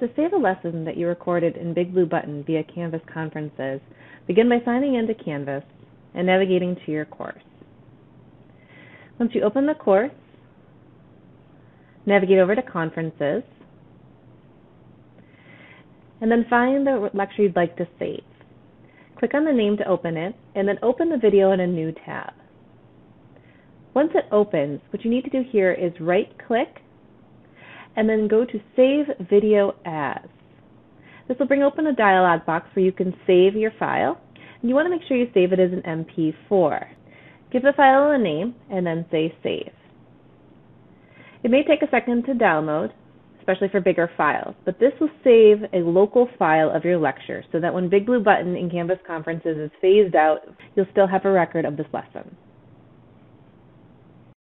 To save a lesson that you recorded in Big Blue Button via Canvas conferences, begin by signing into Canvas and navigating to your course. Once you open the course, navigate over to Conferences, and then find the lecture you'd like to save. Click on the name to open it, and then open the video in a new tab. Once it opens, what you need to do here is right-click, and then go to Save Video As. This will bring open a dialog box where you can save your file, and you want to make sure you save it as an MP4. Give the file a name, and then say Save. It may take a second to download, especially for bigger files, but this will save a local file of your lecture so that when Big Blue Button in Canvas Conferences is phased out, you'll still have a record of this lesson.